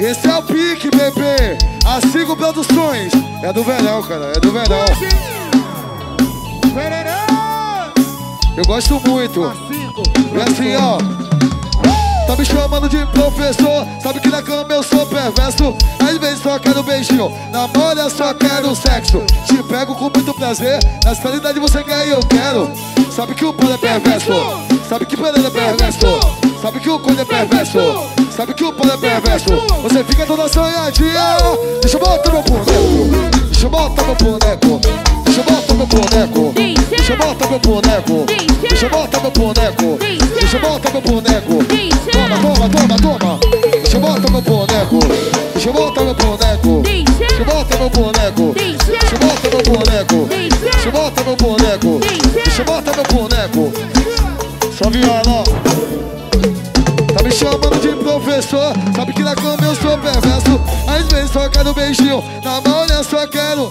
Esse é o pique, bebê. A Cinco Produções. É do verão, cara. É do verão. Eu gosto muito. É assim, ó. Tá me chamando de professor Sabe que na cama eu sou perverso Às vezes só quero beijinho Na mole só quero sexo Te pego com muito prazer Na realidade você quer e eu quero Sabe que o pano é perverso Sabe que o pano é perverso Sabe que o corno é perverso Sabe que o pano é perverso Você fica toda sonhadinha Deixa eu botar meu boneco Deixa eu botar meu boneco Deixa eu botar meu boneco Deixa eu botar meu boneco Deixa eu botar meu boneco Deixa eu botar meu boneco Toma, toma, toma, toma Deixa eu botar meu boneco Deixa eu botar meu boneco Deixa eu botar meu boneco Deixa eu botar meu boneco Deixa eu botar meu boneco Deixa eu botar meu boneco Só viola professor. Sabe que na cama eu sou perverso Às vezes só quero beijinho. Na mão eu só quero